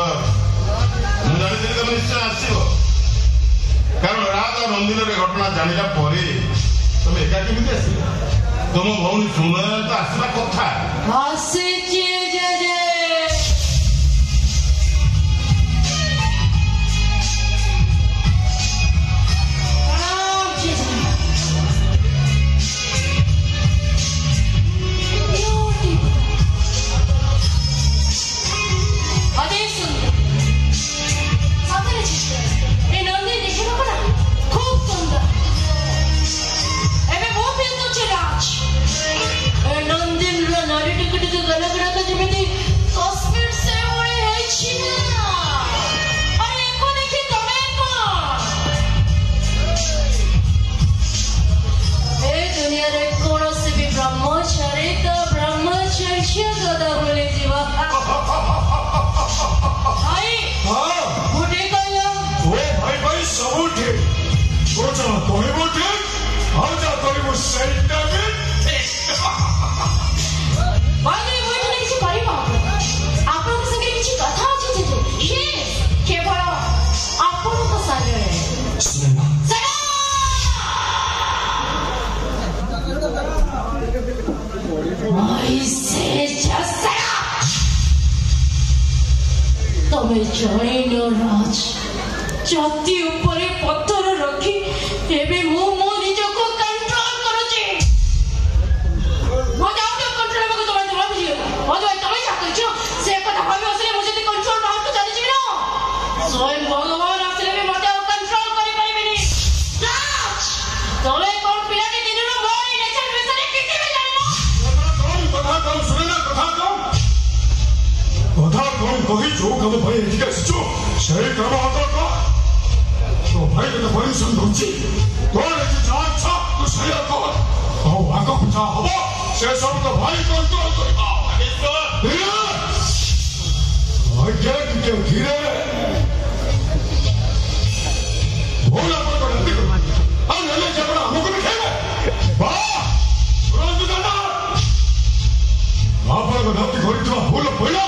ମୁଁ ଜାଣିଥିଲି ତମେ ନିଶ୍ଚୟ ଆସିବ କାରଣ ରାଜ ନନ୍ଦିନର ଘଟଣା ଜାଣିଲା ପରେ ତମେ ଏକା କେମିତି ଆସିବ ତମ ଭଉଣୀ ସୁନୟ ତ ଆସିବା କଥା। はい。ତମେ ଜାଣିନ ରାଜ ଛାତି ଉପରେ ପଥର ରଖି ଏବେ ମୁଁ ମୋ 거기 조카도 봐야 얘기가 있었죠? 셀카로 하다가 조파에 그다. 버린 선 넘지? 너네들 자차 그 사야가 너 왕가 혼자 하고 세상부터 많이 떨고 떨고 알겠어? 네. 어제 그저 길에. 뭐라고 그러는데 그만 연락 잡으라 아무거나 해. 봐! 그러지 말라. 아빠가 나한테 거리지 마. 몰라 몰라.